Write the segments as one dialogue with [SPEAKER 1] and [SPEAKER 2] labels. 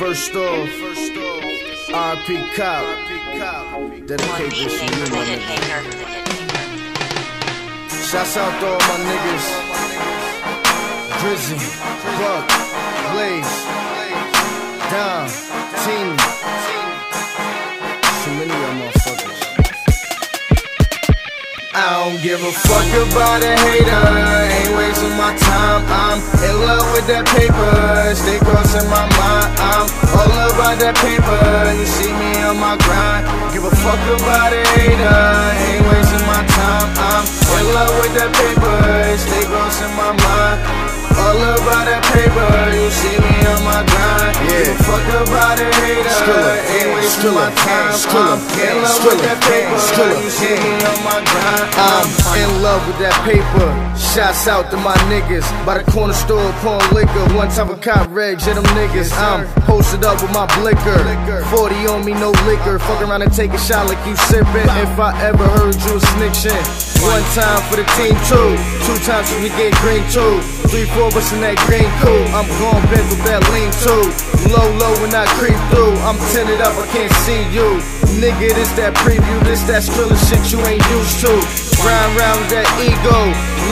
[SPEAKER 1] First off, RP Cop. Dedicate this to you, my nigga. Shouts out to all my niggas. Drizzy, Buck, Blaze, Dom, Teeny. Too many of them motherfuckers. I don't give a fuck about a hater. Ain't wasting my time. I'm in love with that paper. Stay crossing my mind. I'm all about that paper. You see me on my grind. Give a fuck about a hater. Ain't wasting my time. I'm in love with that paper. Stay crossing my mind. All about that paper. You see me that paper. You see me on my grind. I'm in love with that paper. Shouts out to my niggas. By the corner store, pouring liquor. One time of cop regs, yeah, them niggas. I'm posted up with my blicker. 40 on me, no liquor. Fuck around and take a shot like you sipping. If I ever heard you a snitch shit. One time for the team, two. Two times we get green, two. Three, four of us in that green coupe. I'm going bent with that lean, too. Low, low when I creep through. I'm tinted up, I can't see you. Nigga, this that preview, this that skrilla shit you ain't used to. Round, round with that ego.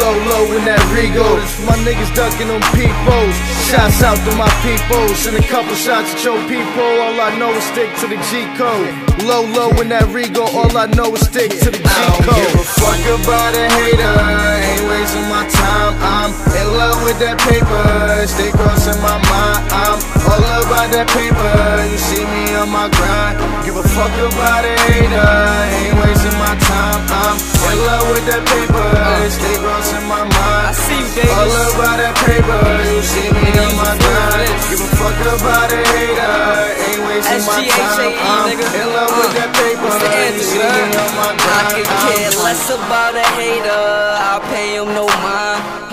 [SPEAKER 1] Low, low in that Rego. This my niggas ducking them peepos. Shots out to my peoples. Send a couple shots at your people. All I know is stick to the G code. Low, low in that Rego. All I know is stick to the G code. I don't give a fuck about a hater. Ain't wasting my time. I'm in love with that paper. Stay crossing my mind. I'm all about that paper. You see me on my grind. Give a fuck about a hater. Ain't wasting my time. I'm in love with that paper. Stay crossing my mind.
[SPEAKER 2] I see you, Davis.
[SPEAKER 1] All about that paper. You see me on my grind. Give a fuck about a hater. Wasting my time. I'm
[SPEAKER 2] nigga.
[SPEAKER 1] in love with that paper.
[SPEAKER 2] Mr.
[SPEAKER 1] You
[SPEAKER 2] Anthony,
[SPEAKER 1] see me
[SPEAKER 2] huh?
[SPEAKER 1] on my
[SPEAKER 2] I
[SPEAKER 1] grind.
[SPEAKER 2] could care less about a hater. I'll pay him no.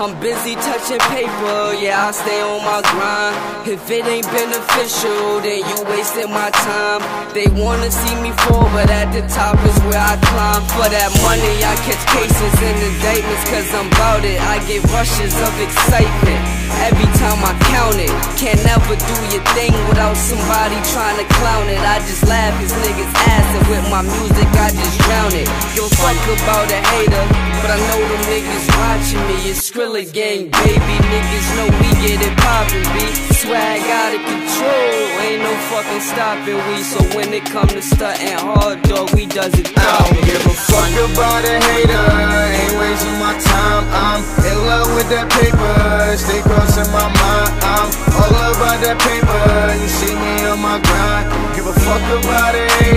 [SPEAKER 2] I'm busy touching paper. Yeah, I stay on my grind. If it ain't beneficial, then you wasting my time. They wanna see me fall, but at the top is where I climb. For that money, I catch cases and indictments, cause I'm bout it. I get rushes of excitement. Every time I count it, can't never do your thing without somebody trying to clown it. I just laugh cause niggas ass with my music I just drown it. Give a fuck about a hater, but I know them niggas watching me. It's Skrilla gang, baby. Niggas know we get it poppin', B. Swag out of control, ain't no fucking stopping we. So when it come to stuntin' hard, dog, we does it
[SPEAKER 1] I don't give a fuck about a hater. Ain't wasting my time. I'm in love with that paper. Stay crossing my mind. I'm all about that paper. You see me on my grind. Give a fuck about a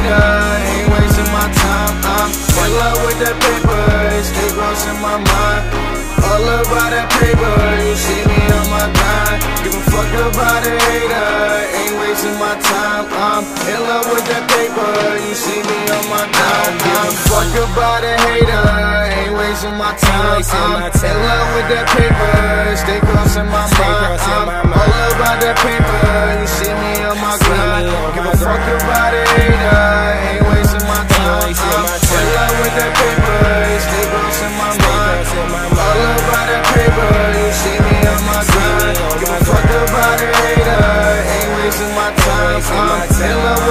[SPEAKER 1] My mind. All about that paper. You see me on my grind. Give a fuck about a hater. Ain't wasting my time. I'm in love with that paper. You see me on my grind. Give a fuck about a hater. Ain't wasting my time. I'm in love with that paper. Stay crossing my mind. On